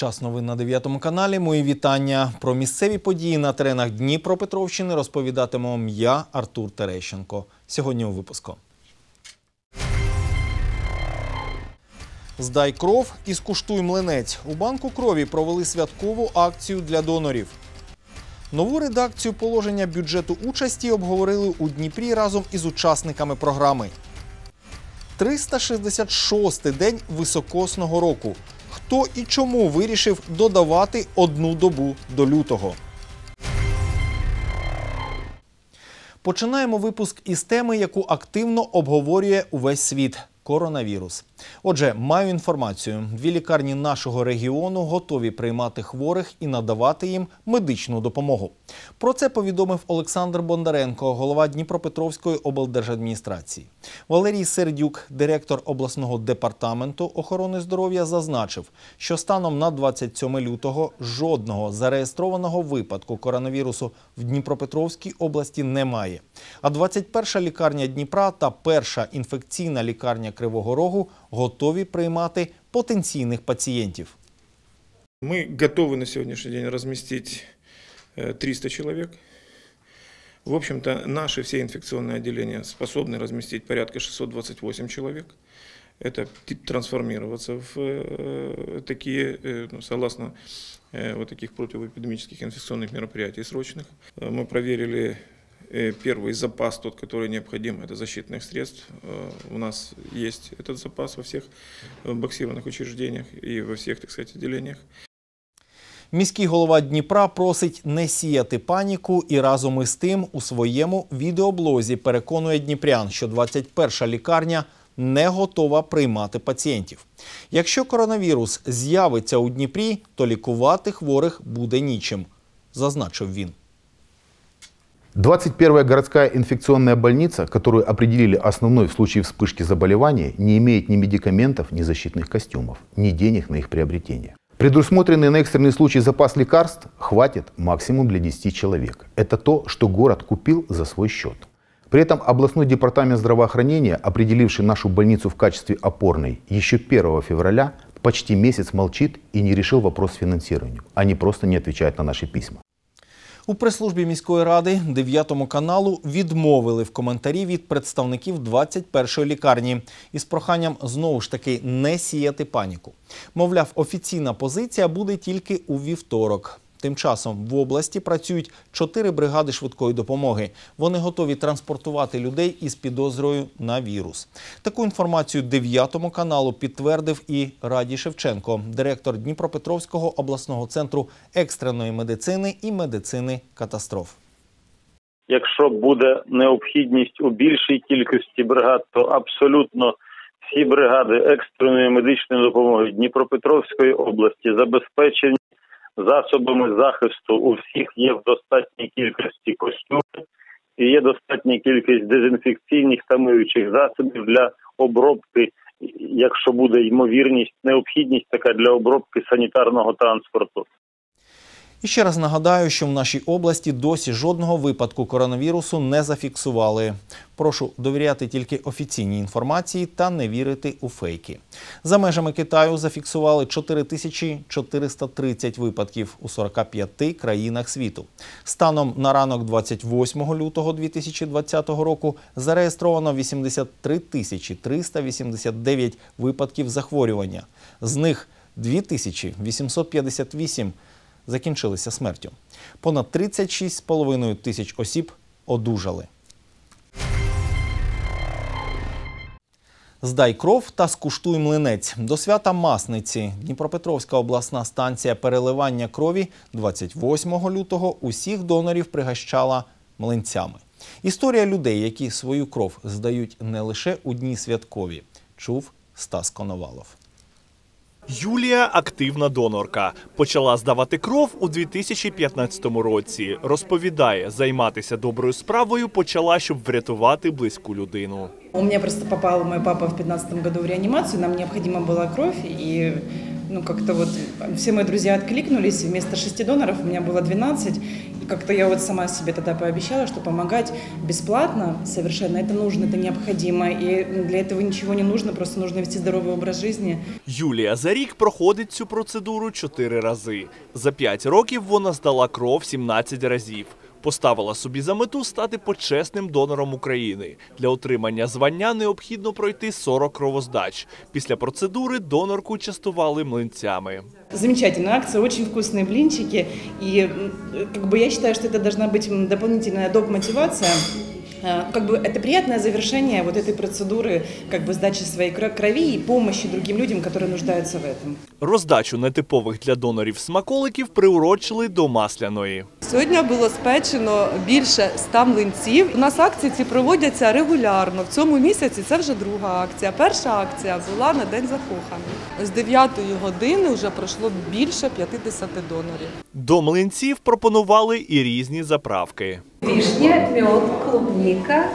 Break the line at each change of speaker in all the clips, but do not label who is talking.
Час новин на 9 каналі. Мої вітання. Про місцеві події на теренах Дніпропетровщини розповідатиму я, Артур Терещенко. Сьогодні у випуску. Здай кров і скуштуй млинець. У банку крові провели святкову акцію для донорів. Нову редакцію положення бюджету участі обговорили у Дніпрі разом із учасниками програми. 366-й день високосного року. Хто і чому вирішив додавати одну добу до лютого? Починаємо випуск із теми, яку активно обговорює увесь світ. Коронавірус. Отже, маю інформацію: дві лікарні нашого регіону готові приймати хворих і надавати їм медичну допомогу. Про це повідомив Олександр Бондаренко, голова Дніпропетровської облдержадміністрації. Валерій Сердюк, директор обласного департаменту охорони здоров'я, зазначив, що станом на 27 лютого жодного зареєстрованого випадку коронавірусу в Дніпропетровській області немає. А 21 лікарня Дніпра та перша інфекційна лікарня Кривого Рогу готові приймати потенційних пацієнтів.
Мы готовы на сегодняшний день разместить э, 300 человек. В общем-то, наши все инфекционные отделения способны разместить порядка 628 человек. Это т- трансформироваться в э, такие, э, ну, согласно э, вот таких противоэпидемических инфекционных мероприятий срочных. Э, Мы проверили э, первый запас, тот, который необходим, это защитных средств. Э, У нас есть этот запас во всех э, боксированных учреждениях и во всех, так сказать, отделениях.
Міський голова Дніпра просить не сіяти паніку і разом із тим у своєму відеоблозі переконує дніпрян, що 21-ша лікарня не готова приймати пацієнтів. Якщо коронавірус з'явиться у Дніпрі, то лікувати хворих буде нічим, зазначив він.
21-я городская инфекционная больница, которую определили основной в случае вспышки заболевания, не имеет ни медикаментов, ни защитных костюмов, ни денег на их приобретение. Предусмотренный на экстренный случай запас лекарств хватит максимум для 10 человек. Это то, что город купил за свой счет. При этом областной департамент здравоохранения, определивший нашу больницу в качестве опорной еще 1 февраля, почти месяц молчит и не решил вопрос с финансированием. Они просто не отвечают на наши письма.
У прес-службі міської ради 9 каналу відмовили в коментарі від представників 21-ї лікарні із проханням знову ж таки не сіяти паніку. Мовляв, офіційна позиція буде тільки у вівторок. Тим часом в області працюють чотири бригади швидкої допомоги. Вони готові транспортувати людей із підозрою на вірус. Таку інформацію 9 каналу підтвердив і Радій Шевченко, директор Дніпропетровського обласного центру екстреної медицини і медицини катастроф.
Якщо буде необхідність у більшій кількості бригад, то абсолютно всі бригади екстреної медичної допомоги Дніпропетровської області забезпечені засобами захисту. У всіх є в достатній кількості костюмів і є достатня кількість дезінфекційних та миючих засобів для обробки, якщо буде ймовірність, необхідність така для обробки санітарного транспорту.
І ще раз нагадаю, що в нашій області досі жодного випадку коронавірусу не зафіксували. Прошу довіряти тільки офіційній інформації та не вірити у фейки. За межами Китаю зафіксували 4430 випадків у 45 країнах світу. Станом на ранок 28 лютого 2020 року зареєстровано 83 тисячі 389 випадків захворювання. З них 2858 закінчилися смертю. Понад 36,5 тисяч осіб одужали. Здай кров та скуштуй млинець. До свята Масниці Дніпропетровська обласна станція переливання крові 28 лютого усіх донорів пригощала млинцями. Історія людей, які свою кров здають не лише у дні святкові, чув Стас Коновалов.
Юлія активна донорка. Почала здавати кров у 2015 році. Розповідає, займатися доброю справою почала, щоб врятувати близьку людину.
У мене просто попав мій папа в 2015 году в реанімацію. нам необхідна була кров и ну, как-то вот все мои друзья откликнулись, вместо шести доноров у меня было 12. И как-то я вот сама себе тогда пообещала, что помогать бесплатно совершенно это нужно, это необходимо. И для этого ничего не нужно, просто нужно вести здоровый образ жизни.
Юлія за рік проходить цю процедуру чотири рази. За п'ять років вона здала кров 17 разів. Поставила собі за мету стати почесним донором України. Для отримання звання необхідно пройти 40 кровоздач. Після процедури донорку частували млинцями.
Замечательная акция, очень вкусные блинчики. И м, как бы я считаю, что это должна быть м, дополнительная доп. мотивация. Э, Как бы это приятное завершение вот этой процедуры как бы сдачи своей кро- крови и помощи другим людям, которые нуждаются в этом.
Роздачу нетипових для донорів смаколиків приурочили до масляної.
Сьогодні було спечено більше 100 млинців. У нас акції ці проводяться регулярно. В цьому місяці це вже друга акція. Перша акція була на День закоханих. З 9 години вже пройшло більше 50 донорів.
До млинців пропонували і різні заправки.
Вишня, мед, клубника,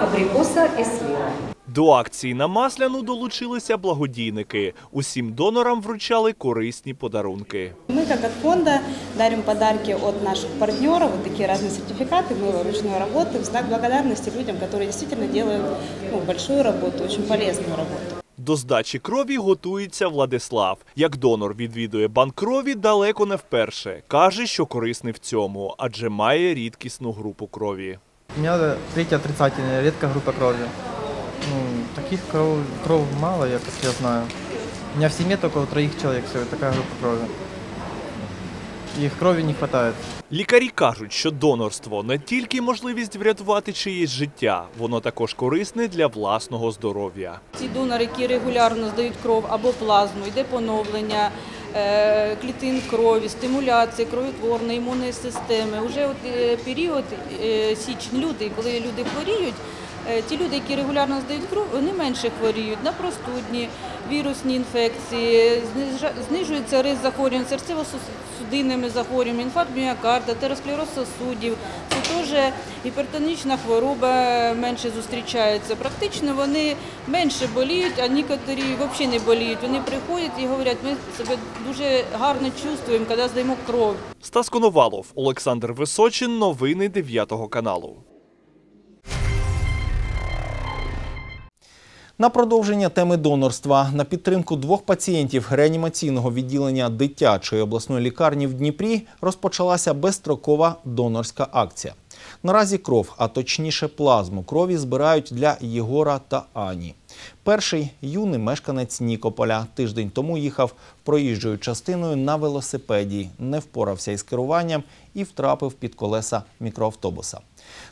абрикоса и слива.
До акції на масляну долучилися благодійники. Усім донорам вручали корисні подарунки.
Мы, как от фонда, дарим подарки от наших партнеров, вот такие разные сертификаты, мы ручной работы, в знак благодарности людям, которые действительно делают ну, большую работу, очень полезную работу.
До здачі крові готується Владислав. Як донор відвідує банк крові далеко не вперше. Каже, що корисний в цьому, адже має рідкісну групу крові.
У меня третя отрицательная, рідка група крові. Ну, таких кров, кров мало, як я знаю. У мене в сім'ї тільки у троих человек така група группа Их крови не хватает.
Лікарі кажуть, що донорство не тільки можливість врятувати чиєсь життя, воно також корисне для власного здоров'я.
Ці донори, які регулярно здають кров або плазму, йде поновлення е, клітин крові, стимуляція кровотворної імунної системи. Уже от е, період е, січень-лютий, коли люди хворіють, ті люди, які регулярно здають кров, вони менше хворіють на простудні, вірусні інфекції, знижується ризик захворювань серцево-судинними захворюваннями, інфаркт міокарда, теросклероз сосудів. Це теж гіпертонічна хвороба менше зустрічається. Практично вони менше боліють, а некоторі взагалі не боліють. Вони приходять і говорять, ми себе дуже гарно чувствуємо, коли здаємо кров.
Стас Коновалов, Олександр Височин. Новини 9 каналу.
На продовження теми донорства на підтримку двох пацієнтів реанімаційного відділення дитячої обласної лікарні в Дніпрі розпочалася безстрокова донорська акція. Наразі кров, а точніше плазму крові збирають для Єгора та Ані. Перший юний мешканець Нікополя тиждень тому їхав проїжджою частиною на велосипеді, не впорався із керуванням і втрапив під колеса мікроавтобуса.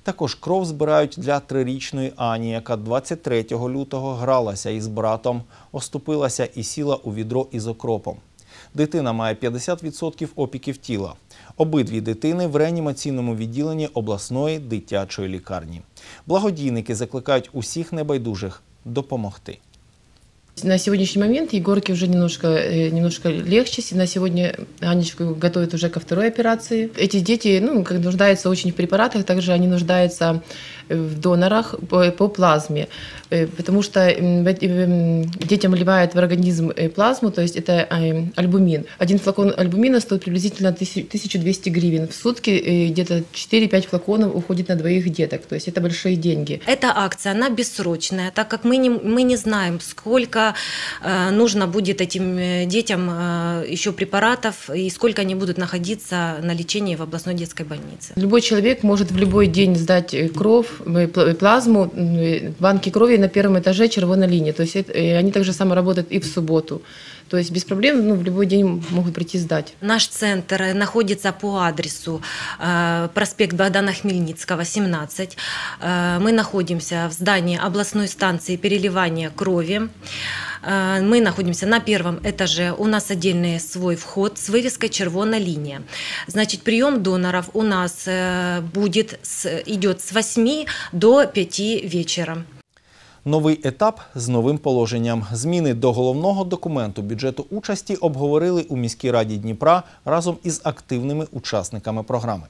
Також кров збирають для трирічної Ані, яка 23 лютого гралася із братом, оступилася і сіла у відро із окропом. Дитина має 50% опіків тіла. Обидві дитини в реанімаційному відділенні обласної дитячої лікарні. Благодійники закликають усіх небайдужих допомогти.
На сегодняшний момент Егорке уже немножко, легше, легче. На сегодня Анечку готовят уже ко второй операции. Эти дети ну, как нуждаются очень в препаратах, также они нуждаются в донорах по, по плазме, Э, потому что детям вливают в организм э, плазму, то есть это э, альбумин. Один флакон альбумина стоит приблизительно 1000 1200 гривен. В сутки где-то 4-5 флаконов уходит на двоих деток, то есть это большие деньги.
Эта акция, она бессрочная, так как мы не, мы не знаем, сколько нужно будет этим детям еще препаратов и сколько они будут находиться на лечении в областной детской больнице.
Любой человек может в любой день сдать э, кровь, э, пл- плазму, м, э, банки крови на первом этаже червоной линии. То есть это- э, они также само работают и в субботу. То есть без проблем ну, в любой день могут прийти сдать.
Наш центр э, находится по адресу э, проспект Богдана Хмельницкого, 17. Э, Мы находимся в здании областной станции переливания крови. Э, Мы находимся на первом этаже. У нас отдельный свой вход с вывеской «Червона линия». Значит, прием доноров у нас э, будет, идет с 8 до 5 вечера.
Новий етап з новим положенням. Зміни до головного документу бюджету участі обговорили у міській раді Дніпра разом із активними учасниками програми.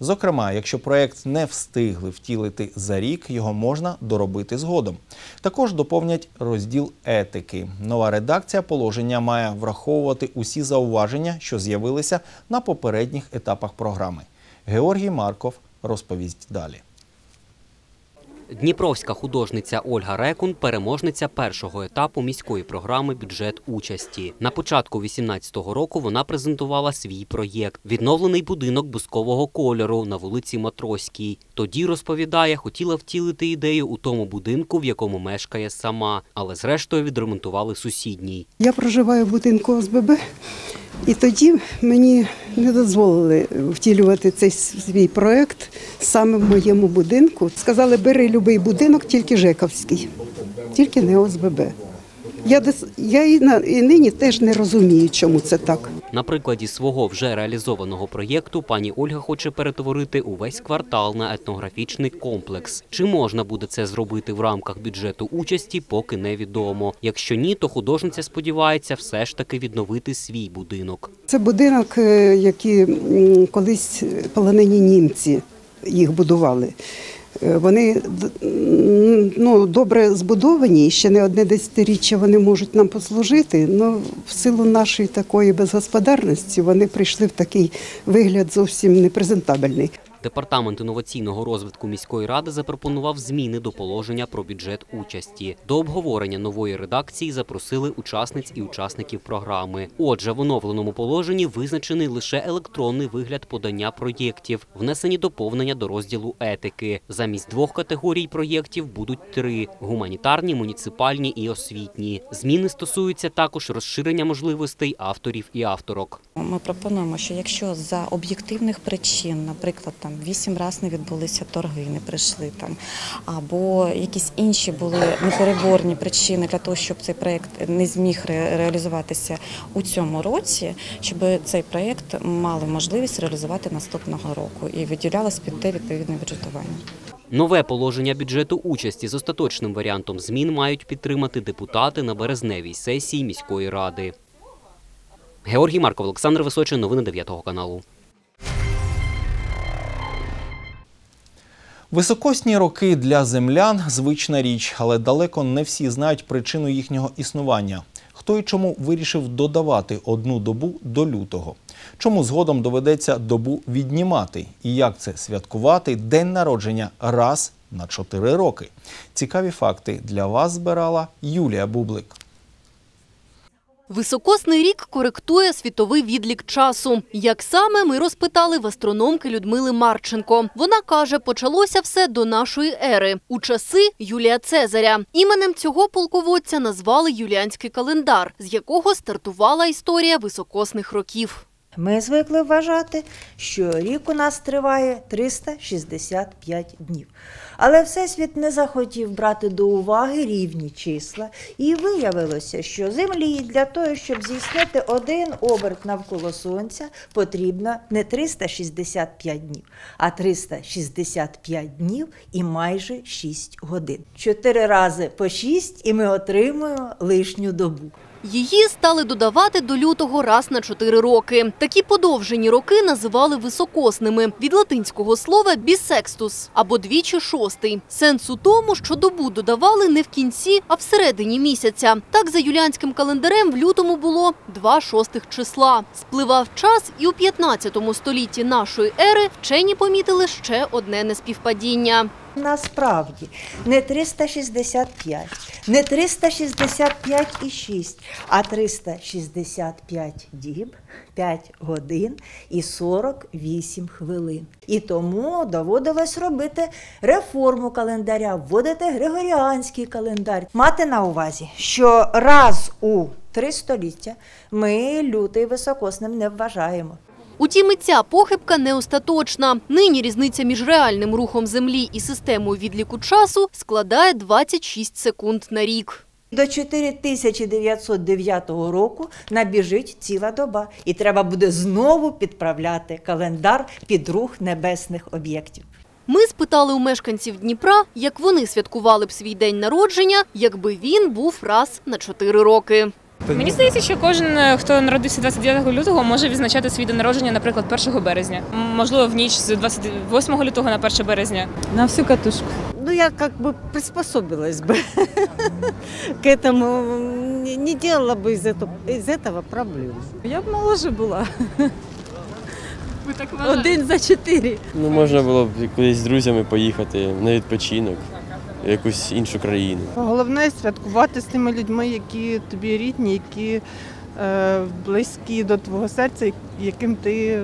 Зокрема, якщо проект не встигли втілити за рік, його можна доробити згодом. Також доповнять розділ етики. Нова редакція положення має враховувати усі зауваження, що з'явилися на попередніх етапах програми. Георгій Марков розповість далі.
Дніпровська художниця Ольга Рекун – переможниця першого етапу міської програми «Бюджет участі». На початку 18-го року вона презентувала свій проєкт – відновлений будинок бускового кольору на вулиці Матроській. Тоді, розповідає, хотіла втілити ідею у тому будинку, в якому мешкає сама, але зрештою відремонтували сусідній.
Я проживаю в будинку ОСББ, і тоді мені не дозволили втілювати цей свій проект саме в моєму будинку. Сказали, бери будь-який будинок, тільки Жековський, тільки не ОСББ. Я, я і, на, і нині теж не розумію, чому це так.
На прикладі свого вже реалізованого проєкту пані Ольга хоче перетворити увесь квартал на етнографічний комплекс. Чи можна буде це зробити в рамках бюджету участі, поки невідомо. Якщо ні, то художниця сподівається все ж таки відновити свій будинок.
Це будинок, е, які м, колись полонені німці їх будували. Е, Вони ну, добре збудовані, і ще не одне десятиріччя вони можуть нам послужити. але в силу нашої такої безгосподарності вони прийшли в такий вигляд зовсім непрезентабельний.
Департамент інноваційного розвитку міської ради запропонував зміни до положення про бюджет участі. До обговорення нової редакції запросили учасниць і учасників програми. Отже, в оновленому положенні визначений лише електронний вигляд подання проєктів, внесені доповнення до розділу етики. Замість двох категорій проєктів будуть три: гуманітарні, муніципальні і освітні. Зміни стосуються також розширення можливостей авторів і авторок.
Ми пропонуємо, що якщо за об'єктивних причин, наприклад, там вісім разів не відбулися торги, не прийшли там, або якісь інші були непереборні причини для того, щоб цей проєкт не зміг реалізуватися у цьому році, щоб цей проєкт мали можливість реалізувати наступного року і виділялось під те відповідне бюджетування.
Нове положення бюджету участі з остаточним варіантом змін мають підтримати депутати на березневій сесії міської ради. Георгій Марков, Олександр Височин, новини 9 каналу.
Високосні роки для землян звична річ, але далеко не всі знають причину їхнього існування. Хто і чому вирішив додавати одну добу до лютого? Чому згодом доведеться добу віднімати? І як це святкувати день народження раз на чотири роки? Цікаві факти для вас збирала Юлія Бублик.
Високосний рік коректує світовий відлік часу. Як саме ми розпитали в астрономки Людмили Марченко. Вона каже, почалося все до нашої ери у часи Юлія Цезаря. Іменем цього полководця назвали юліанський календар, з якого стартувала історія високосних років.
Ми звикли вважати, що рік у нас триває 365 днів. Але Всесвіт не захотів брати до уваги рівні числа, і виявилося, що Землі для того, щоб здійснити один оберт навколо Сонця, потрібно не 365 днів, а 365 днів і майже 6 годин. Чотири рази по 6 і ми отримуємо лишню добу.
Її стали додавати до лютого раз на чотири роки. Такі подовжені роки називали високосними від латинського слова бісекстус або двічі шостий. Сенс у тому, що добу додавали не в кінці, а всередині місяця. Так за юліанським календарем в лютому було два шостих числа. Спливав час, і у 15 столітті нашої ери вчені помітили ще одне неспівпадіння.
Насправді не 365, не 365 і 6, а 365 діб, 5 годин і 48 хвилин. І тому доводилось робити реформу календаря, вводити григоріанський календар. Мати на увазі, що раз у три століття ми лютий високосним не вважаємо.
Утім, і ця похибка не остаточна. Нині різниця між реальним рухом Землі і системою відліку часу складає 26 секунд на рік.
До 4909 року набіжить ціла доба, і треба буде знову підправляти календар під рух небесних об'єктів.
Ми спитали у мешканців Дніпра, як вони святкували б свій день народження, якби він був раз на 4 роки.
Мені здається, що кожен, е, хто народився 29 лютого, може відзначати свій день народження, наприклад, 1 березня. М, Можливо, в ніч з 28 лютого на 1 березня.
На всю катушку. Ну, я как бы приспособилась бы к этому. Не- Не делала бы из этого, из этого проблему. Я б моложе була.
Ви так
Один за чотири.
Ну, можна було б кудись з друзями поїхати на відпочинок в якусь іншу країну.
Головне святкувати з тими людьми, які тобі рідні, які е, близькі до твого серця, яким ти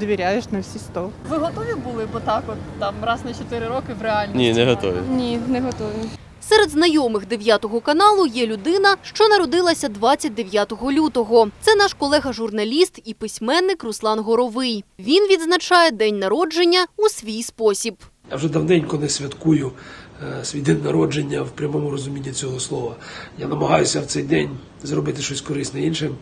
довіряєш на всі сто.
Ви готові були б так от там раз на 4 роки в реальності?
Ні, не готові.
Ні, не готові.
Серед знайомих 9 каналу є людина, що народилася 29 лютого. Це наш колега-журналіст і письменник Руслан Горовий. Він відзначає день народження у свій спосіб.
Я вже давненько не святкую е, свій день народження в прямому розумінні цього слова. Я намагаюся в цей день зробити щось корисне іншим.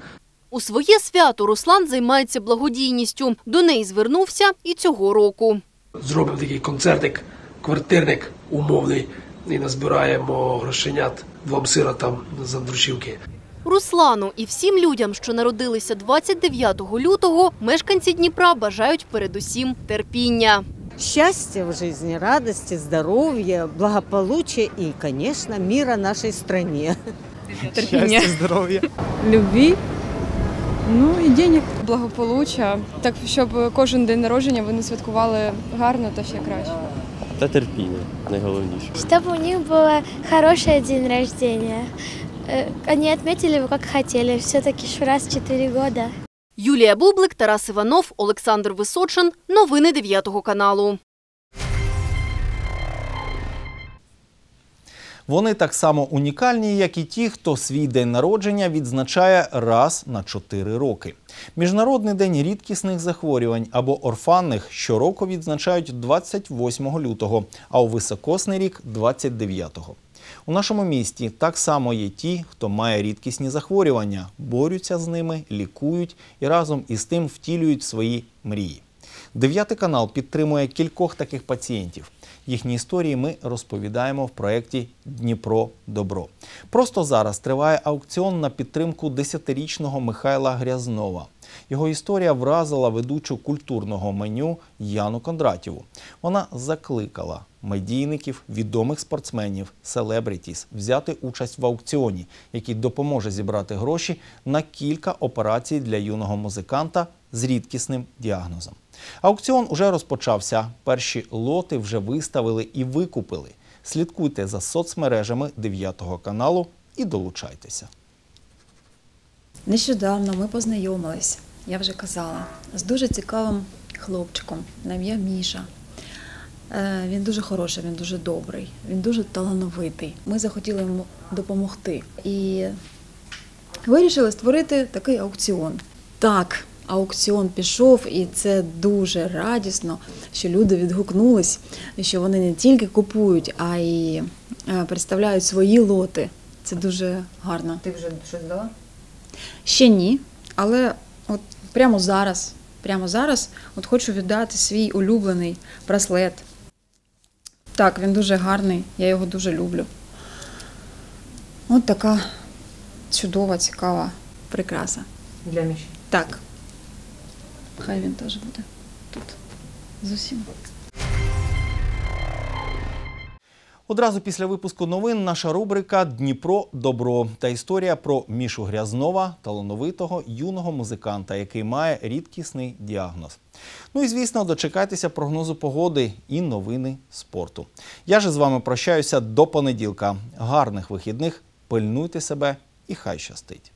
У своє свято Руслан займається благодійністю. До неї звернувся і цього року.
Зробимо такий концертик, квартирник умовний, і назбираємо грошенят двом сиротам з Андрушівки.
Руслану і всім людям, що народилися 29 лютого, мешканці Дніпра бажають передусім терпіння
Счастья в жизни, радости, здоровья, благополучия и, конечно, мира нашей стране.
Терпіння.
здоров'я.
Любві. Ну і денег. Благополуччя. Так, щоб кожен день народження вони святкували гарно та ще краще.
Та терпіння найголовніше.
Чтобы у них было хороший день рождения. Э, Они отметили его как хотели. Все-таки ж раз в 4 года.
Юлія Бублик, Тарас Іванов, Олександр Височин. Новини 9 каналу.
Вони так само унікальні, як і ті, хто свій день народження відзначає раз на 4 роки. Міжнародний день рідкісних захворювань або орфанних щороку відзначають 28 лютого, а у високосний рік 29-го. У нашому місті так само є ті, хто має рідкісні захворювання, борються з ними, лікують і разом із тим втілюють свої мрії. Дев'ятий канал підтримує кількох таких пацієнтів. Їхні історії ми розповідаємо в проєкті Дніпро Добро. Просто зараз триває аукціон на підтримку 10-річного Михайла Грязнова. Його історія вразила ведучу культурного меню Яну Кондратєву. Вона закликала медійників, відомих спортсменів, селебрітіс взяти участь в аукціоні, який допоможе зібрати гроші на кілька операцій для юного музиканта з рідкісним діагнозом. Аукціон уже розпочався. Перші лоти вже виставили і викупили. Слідкуйте за соцмережами 9 каналу і долучайтеся.
Нещодавно ми познайомились, я вже казала, з дуже цікавим хлопчиком на ім'я Міша. Е, Він дуже хороший, він дуже добрий, він дуже талановитий. Ми захотіли йому допомогти і вирішили створити такий аукціон. Так, аукціон пішов, і це дуже радісно, що люди відгукнулись, що вони не тільки купують, а й е, представляють свої лоти. Це дуже гарно.
Ти вже щось дала?
Ще ні, але от прямо зараз, прямо зараз от хочу віддати свій улюблений браслет. Так, він дуже гарний, я його дуже люблю. От така чудова, цікава прикраса.
Для Міші.
Так. Хай він теж буде тут. З усім.
Одразу після випуску новин наша рубрика Дніпро Добро та історія про Мішу Грязнова, талановитого юного музиканта, який має рідкісний діагноз. Ну і звісно, дочекайтеся прогнозу погоди і новини спорту. Я же з вами прощаюся до понеділка. Гарних вихідних, пильнуйте себе і хай щастить.